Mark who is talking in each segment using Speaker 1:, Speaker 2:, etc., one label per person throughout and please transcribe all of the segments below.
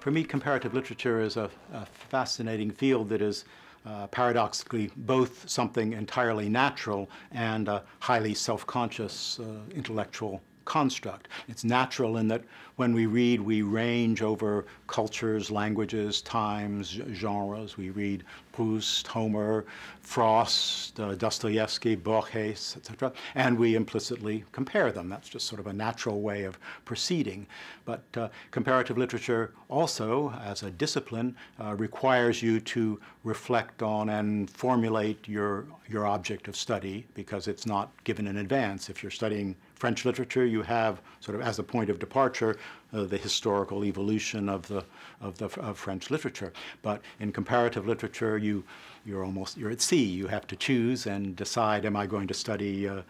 Speaker 1: For me, comparative literature is a, a fascinating field that is uh, paradoxically both something entirely natural and a highly self-conscious uh, intellectual construct. It's natural in that when we read, we range over cultures, languages, times, genres. We read Proust, Homer, Frost, uh, Dostoevsky, Borges, etc., and we implicitly compare them. That's just sort of a natural way of proceeding. But uh, comparative literature also, as a discipline, uh, requires you to reflect on and formulate your, your object of study because it's not given in advance. If you're studying French literature, you have sort of as a point of departure uh, the historical evolution of the of the of French literature. But in comparative literature, you you're almost you're at sea. You have to choose and decide: Am I going to study uh,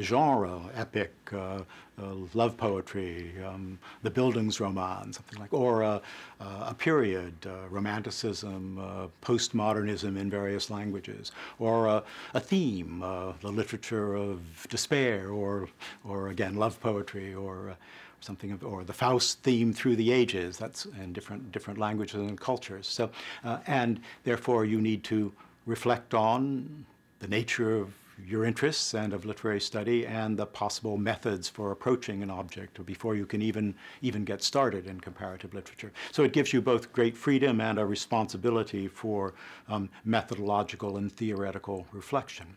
Speaker 1: genre, epic, uh, uh, love poetry, um, the Bildungsroman, something like, or uh, a period, uh, romanticism, uh, postmodernism in various languages, or a theme, the literature of despair, or or again love poetry, or something of, or the Faust theme through the ages. That's in different different languages and cultures. So, uh, and therefore, you need to reflect on the nature of your interests and of literary study and the possible methods for approaching an object before you can even even get started in comparative literature. So it gives you both great freedom and a responsibility for um, methodological and theoretical reflection.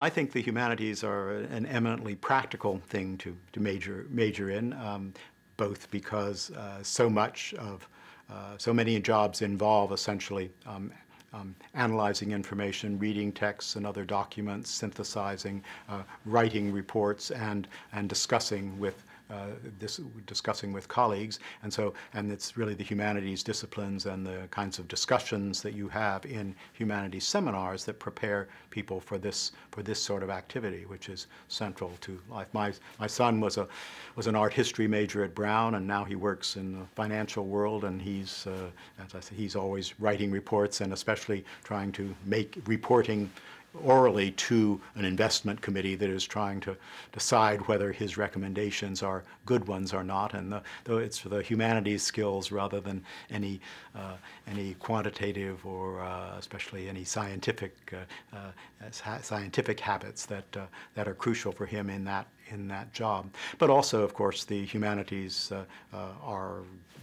Speaker 1: I think the humanities are an eminently practical thing to, to major, major in, um, both because uh, so much of, uh, so many jobs involve essentially um, um, analyzing information, reading texts and other documents, synthesizing, uh, writing reports, and, and discussing with uh, this, discussing with colleagues. And so, and it's really the humanities disciplines and the kinds of discussions that you have in humanities seminars that prepare people for this, for this sort of activity, which is central to life. My, my son was, a, was an art history major at Brown, and now he works in the financial world, and he's, uh, as I said, he's always writing reports and especially trying to make reporting orally to an investment committee that is trying to decide whether his recommendations are good ones or not. And the, though it's for the humanities skills rather than any uh, any quantitative or uh, especially any scientific uh, uh scientific habits that uh, that are crucial for him in that in that job. But also, of course, the humanities uh, uh, are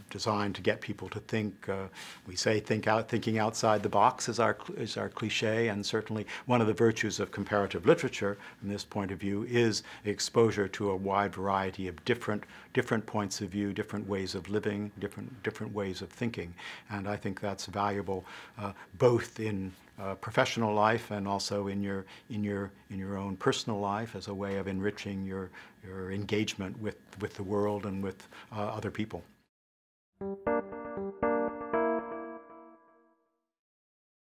Speaker 1: designed to get people to think. Uh, we say think out, thinking outside the box is our is our cliche, and certainly one of the virtues of comparative literature, from this point of view, is exposure to a wide variety of different different points of view, different ways of living, different different ways of thinking, and I think that's valuable uh, both in uh, professional life and also in your in your in your own personal life as a way of enriching your your engagement with with the world and with uh, other people.